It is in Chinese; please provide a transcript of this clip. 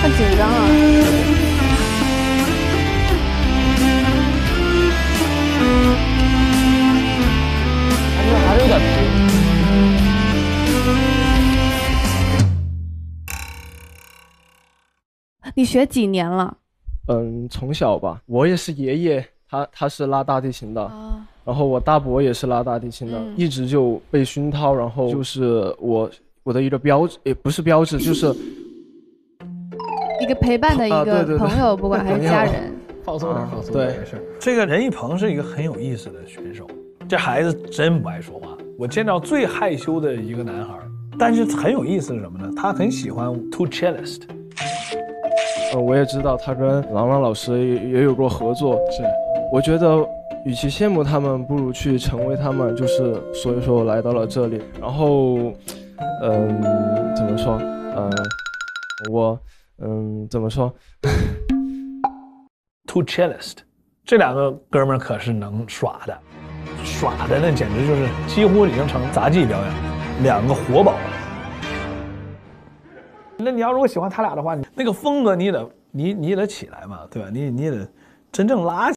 很紧张啊。你学几年了？嗯，从小吧，我也是爷爷，他他是拉大提琴的，啊，然后我大伯也是拉大提琴的，嗯一直就被熏陶，然后就是我我的一个标志，也不是标志，就是一个陪伴的一个朋友，不管还是家人，放松点，放松对点，没事。这个任一鹏是一个很有意思的选手，这孩子真不爱说话。我见到最害羞的一个男孩，但是很有意思是什么呢？他很喜欢 two cellist，呃，我也知道他跟郎朗老师也也有过合作，是我觉得与其羡慕他们，不如去成为他们，就是所以说我来到了这里，然后，嗯，怎么说？呃，我，嗯，怎么说？two cellist，这两个哥们儿可是能耍的，耍的那简直就是几乎已经成杂技表演了，两个活宝。那你要如果喜欢他俩的话，那个风格你也得你你也得起来嘛，对吧？你你也得真正拉起。